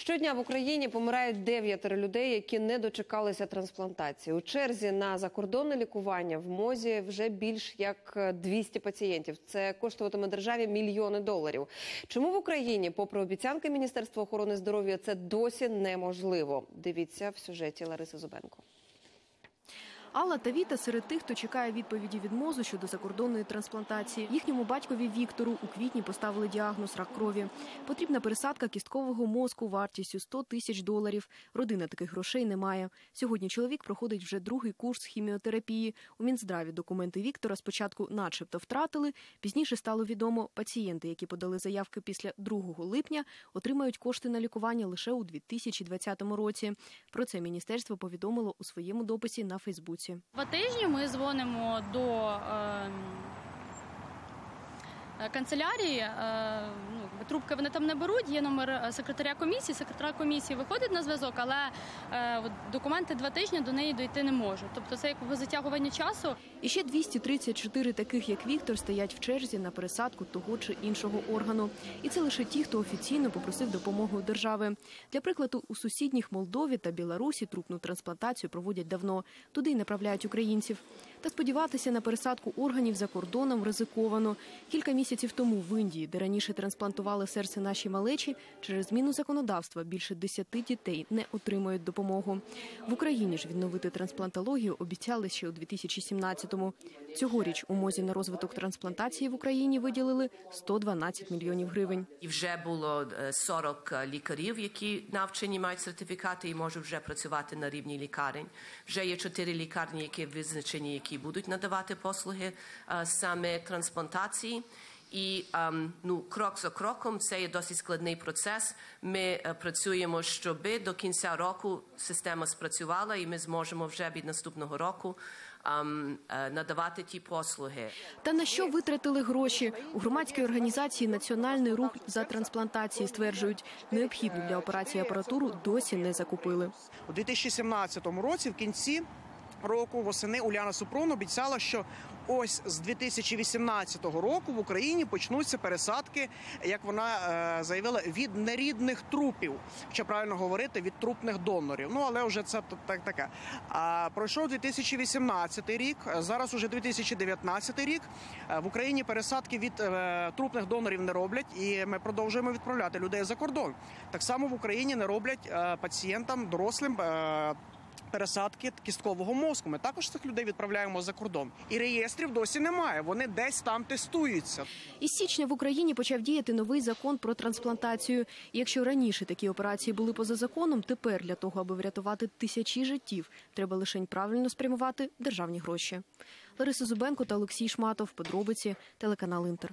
Щодня в Україні помирають дев'ятеро людей, які не дочекалися трансплантації. У черзі на закордонне лікування в мозі вже більш як 200 пацієнтів. Це коштуватиме державі мільйони доларів. Чому в Україні, попри обіцянки Міністерства охорони здоров'я, це досі неможливо? Дивіться в сюжеті Лариси Зубенко. Алла та Віта серед тих, хто чекає відповіді від мозу щодо закордонної трансплантації. Їхньому батькові Віктору у квітні поставили діагноз рак крові. Потрібна пересадка кісткового мозку вартістю 100 тисяч доларів. Родина таких грошей не має. Сьогодні чоловік проходить вже другий курс хіміотерапії. У Мінздраві документи Віктора спочатку, начебто, втратили. Пізніше стало відомо, пацієнти, які подали заявки після 2 липня, отримають кошти на лікування лише у 2020 році. Про це міністерство повідомило у своєму дописі на Фейсбуці. Два тижні ми дзвонимо до е, е, канцелярії. Трубки вони там не беруть. Є номер е, секретаря комісії. Секретар комісії виходить на зв'язок, але е, документи два тижні до неї дойти не можуть. Тобто це якби затягування часу. І ще 234 таких, як Віктор, стоять в черзі на пересадку того чи іншого органу. І це лише ті, хто офіційно попросив допомоги у держави. Для прикладу, у сусідніх Молдові та Білорусі трупну трансплантацію проводять давно. Туди й направляють українців. Та сподіватися на пересадку органів за кордоном ризиковано. Кілька місяців тому в Індії, де раніше трансплантували серце наші малечі, через зміну законодавства більше 10 дітей не отримують допомогу. В Україні ж відновити трансплантологію обіцяли ще у 2017-му. Цьогоріч у мозі на розвиток трансплантації в Україні виділили 112 мільйонів гривень. І вже було е, 40 лікарів, які навчені мають сертифікати і можуть вже працювати на рівні лікарень. Вже є чотири лікарні, які визначені, які будуть надавати послуги е, саме трансплантації. І ем, ну, крок за кроком це є досить складний процес. Ми е, працюємо, щоб до кінця року система спрацювала, і ми зможемо вже від наступного року ем, е, надавати ті послуги. Та на що витратили гроші? У громадській організації Національний рух за трансплантації стверджують, необхідну для операції апаратуру досі не закупили. У 2017 році, в кінці року, восени Уляна Супрун обіцяла, що ось з 2018 року в Україні почнуться пересадки, як вона е, заявила, від нерідних трупів. Що правильно говорити, від трупних донорів. Ну але вже це так таке. А пройшов 2018 рік. Зараз уже 2019 рік. Е, В Україні пересадки від е, трупних донорів не роблять, і ми продовжуємо відправляти людей за кордон. Так само в Україні не роблять пацієнтам, дорослим. Пересадки кісткового мозку. Ми також цих людей відправляємо за кордон. І реєстрів досі немає. Вони десь там тестуються. Із січня в Україні почав діяти новий закон про трансплантацію. І якщо раніше такі операції були поза законом, тепер для того, аби врятувати тисячі життів, треба лише правильно спрямувати державні гроші. Лариса Зубенко та Олексій Шматов. Подробиці телеканал Інтер.